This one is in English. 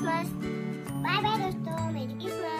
Christmas. Bye bye दोस्तों Merry Christmas.